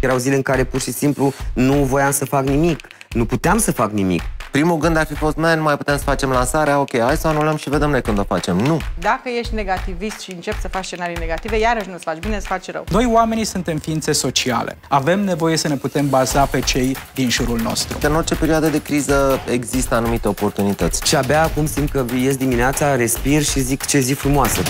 Erau zile în care pur și simplu nu voiam să fac nimic. Nu puteam să fac nimic. Primul gând ar fi fost, man, nu mai putem să facem lansarea, ok, hai să anulăm și vedem noi când o facem. Nu. Dacă ești negativist și începi să faci scenarii negative, iarăși nu-ți faci bine, îți faci rău. Noi oamenii suntem ființe sociale. Avem nevoie să ne putem baza pe cei din jurul nostru. În orice perioadă de criză există anumite oportunități. Și abia acum simt că ies dimineața, respir și zic ce zi frumoasă.